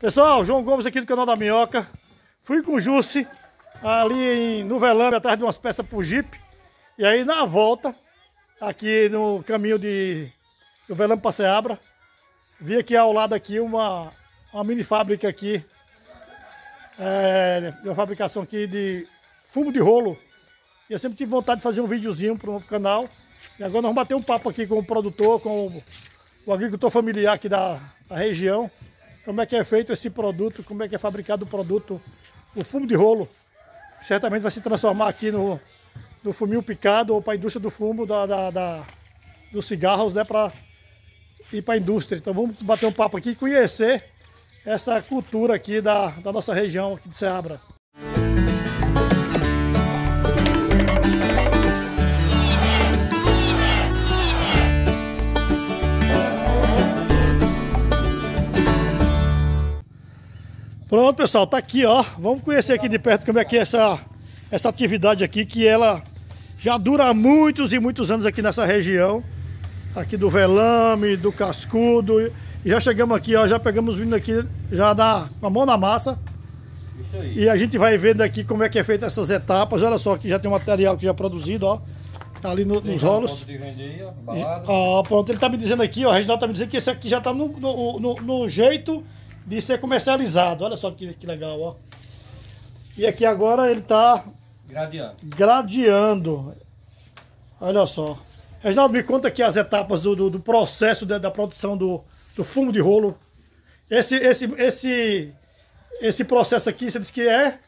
Pessoal, João Gomes aqui do canal da Minhoca. Fui com o Jussi ali em, no Velame, atrás de umas peças pro Jeep. E aí na volta, aqui no caminho de do Velame para Seabra, vi aqui ao lado aqui uma, uma mini fábrica aqui. É, uma fabricação aqui de fumo de rolo. E eu sempre tive vontade de fazer um videozinho para o canal. E agora nós vamos bater um papo aqui com o produtor, com o, o agricultor familiar aqui da, da região como é que é feito esse produto, como é que é fabricado o produto, o fumo de rolo. Certamente vai se transformar aqui no, no fuminho picado ou para a indústria do fumo, da, da, da dos cigarros, né, para ir para a indústria. Então vamos bater um papo aqui e conhecer essa cultura aqui da, da nossa região aqui de Seabra. Pronto, pessoal, tá aqui, ó. Vamos conhecer aqui de perto como é que é essa, essa atividade aqui, que ela já dura muitos e muitos anos aqui nessa região. Aqui do Velame, do Cascudo. E já chegamos aqui, ó, já pegamos vindo aqui, já dá com a mão na massa. Isso aí. E a gente vai vendo aqui como é que é feita essas etapas. Olha só, aqui já tem um material que já produzido, ó. Tá ali no, nos rolos. Vender, ó, pronto, ele tá me dizendo aqui, ó, o Reginaldo tá me dizendo que esse aqui já tá no, no, no, no jeito de ser comercializado. Olha só que, que legal, ó. E aqui agora ele está gradeando. gradeando. Olha só. Reginaldo, me conta aqui as etapas do, do, do processo da, da, produção do, do fumo de rolo. Esse, esse, esse, esse processo aqui, você disse que é?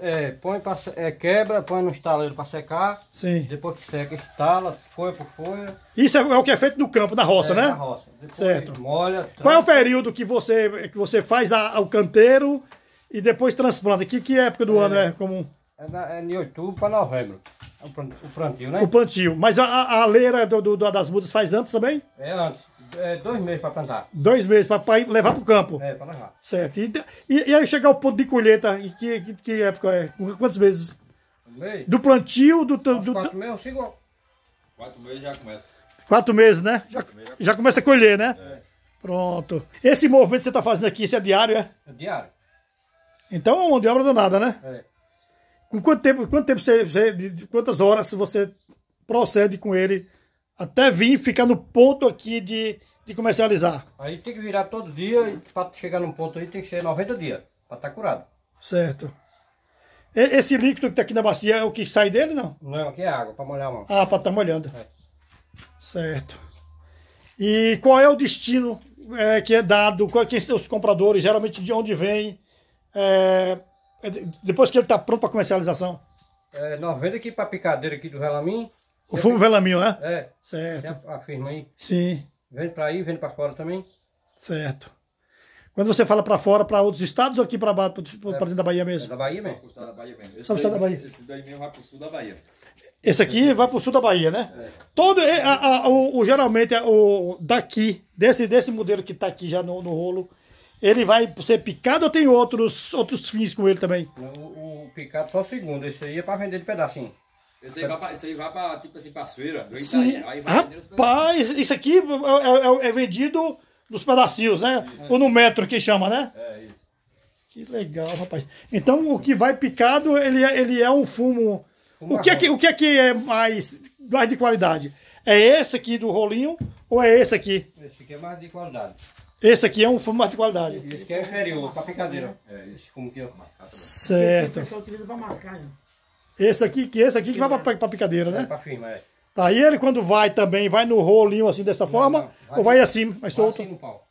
É, põe pra, é, quebra, põe no estaleiro para secar. Sim. Depois que seca, estala, folha por folha. Isso é, é, o que é feito no campo, na roça, é, né? Na roça. Depois certo. molha. Qual é o período que você, que você faz a, o canteiro e depois transplanta? Que, que época do é, ano é comum? É, na, é de outubro para novembro. O plantio, né? O plantio. Mas a, a leira do, do, das mudas faz antes também? É antes. É, dois meses para plantar. Dois meses para levar para o campo? É, para levar. Certo. E, e, e, aí chegar ao ponto de colheita, em que, que, que, época é? Quantos meses? Um mês. Do plantio, do... do, do quatro meses, sigo. Quatro meses já começa. Quatro meses, né? Já, meses já começa a colher, né? É. Pronto. Esse movimento que você está fazendo aqui, isso é diário, é? É diário. Então é uma mão de obra danada, né? É. Com quanto tempo, quanto tempo você, você de quantas horas você procede com ele até vir ficar no ponto aqui de, de comercializar? Aí tem que virar todo dia e para chegar num ponto aí tem que ser 90 dias para estar tá curado. Certo. Esse líquido que está aqui na bacia é o que sai dele, não? Não, aqui é água, para molhar a mão. Ah, para estar tá molhando. É. Certo. E qual é o destino é, que é dado? Quem são os compradores? Geralmente de onde vem? É, é depois que ele está pronto para comercialização? É, nós vende aqui para picadeira aqui do Velaminho. O fumo Velaminho, né? É. Certo. a, a firma aí. Sim. Vende para aí, vende para fora também. Certo. Quando você fala para fora, para outros estados ou aqui para é, dentro da Bahia mesmo? É da Bahia mesmo. Só da Bahia mesmo. Esse Só estado da Bahia. Esse daí mesmo vai pro sul da Bahia. Esse aqui vai pro sul da Bahia, né? É. Todo, a, a, o, o, geralmente, o, daqui, desse, desse modelo que tá aqui já no, no rolo, ele vai ser picado ou tem outros, outros fins com ele também? O, o picado só o segundo, esse aí é para vender de pedacinho. Esse aí vai pra, esse aí vai pra tipo assim, pra feira do Sim. Aí vai Rapaz, isso aqui é, é, é, vendido nos pedacinhos, né? Ou no metro que chama, né? É, isso. Que legal, rapaz. Então o que vai picado, ele é, ele é um fumo... O que, é que, o que é que é mais, mais de qualidade? É esse aqui do rolinho ou é esse aqui? Esse aqui é mais de qualidade. Esse aqui é um fumo mais de qualidade. Esse aqui é inferior, para picadeira. É, esse fumo aqui é Certo. Esse pessoal utiliza para mascar. Né? Esse aqui, que esse aqui que vai para picadeira, né? É, para firma, é. Tá, e ele quando vai também, vai no rolinho assim dessa não, forma? Não, vai ou vai assim, mais solto? Assim no pau.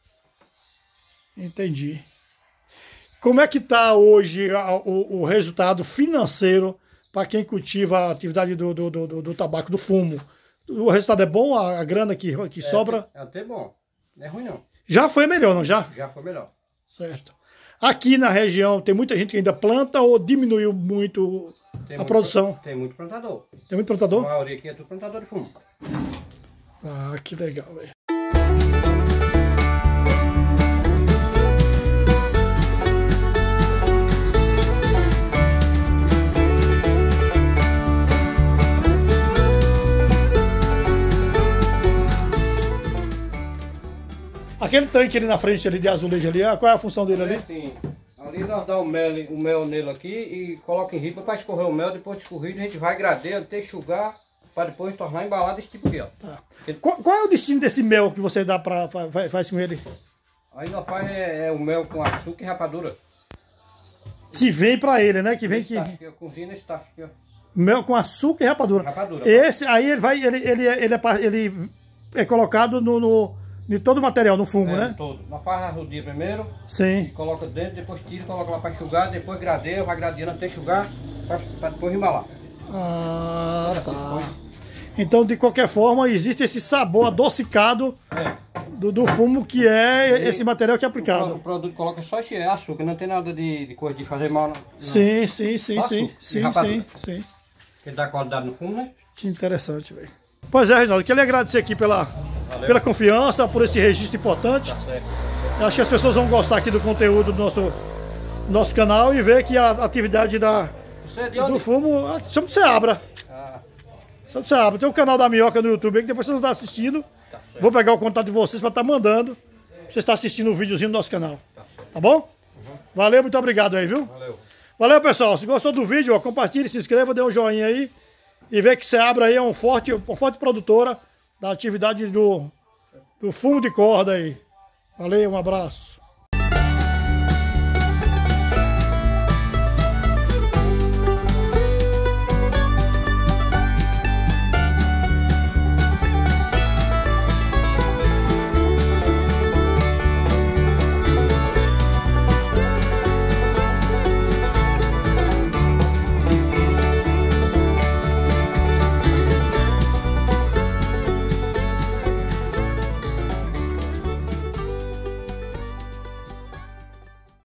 Entendi. Como é que tá hoje o, o resultado financeiro para quem cultiva a atividade do, do, do, do, tabaco, do fumo? O resultado é bom? A, a grana que, que é, sobra? É até bom. Não é ruim não. Já foi melhor, não já? Já foi melhor. Certo. Aqui na região tem muita gente que ainda planta ou diminuiu muito tem a muito, produção? Tem muito plantador. Tem muito plantador? A maioria aqui é tudo plantador de fumo. Ah, que legal, velho. Aquele tanque ali na frente ali de azulejo ali, ah, qual é a função dele ali? Assim, ali nós dá o mel, o mel nele aqui e coloca em ripa para escorrer o mel, depois de escorrido a gente vai gradeando até enxugar para depois tornar embalado esse tipo aqui, ó. Tá. Qual, qual, é o destino desse mel que você dá para faz, faz com ele? Aí nós faz é, é, o mel com açúcar e rapadura. Que vem para ele, né? Que vem que aqui, cozinha tacho aqui, ó. Mel com açúcar e rapadura. rapadura Esse aí ele vai ele ele ele é, ele é colocado no, no de todo o material, no fumo, é, né? todo. Nós faz a rodinha primeiro. Sim. Coloca dentro, depois tira, coloca lá para enxugar, depois gradeia, vai gradeando até enxugar, para depois embalar. Ah, tá. Então, de qualquer forma, existe esse sabor adocicado é. do, do, fumo que é esse material que é aplicado. O, produto coloca só esse açúcar, não tem nada de, de coisa de fazer mal. Não. Sim, sim, sim, sim, sim, sim, sim. Que dá qualidade no fumo, né? Que interessante, velho. Pois é, Reginaldo, queria agradecer aqui pela, pela confiança, por esse registro importante. Tá acho que as pessoas vão gostar aqui do conteúdo do nosso, nosso canal e ver que a atividade da, é do fumo, somos de Seabra. Ah. Somos de Seabra. Tem o canal da Minhoca no YouTube aí que depois vocês vão estar assistindo. Tá Vou pegar o contato de vocês para estar tá mandando. Você está assistindo o videozinho do nosso canal. Tá, tá bom? Uhum. Valeu, muito obrigado aí, viu? Valeu. Valeu, pessoal. Se gostou do vídeo, ó, compartilhe, se inscreva, dê um joinha aí e ver que Seabra aí é um forte, uma forte produtora da atividade do, do fumo de corda aí. Valeu, um abraço.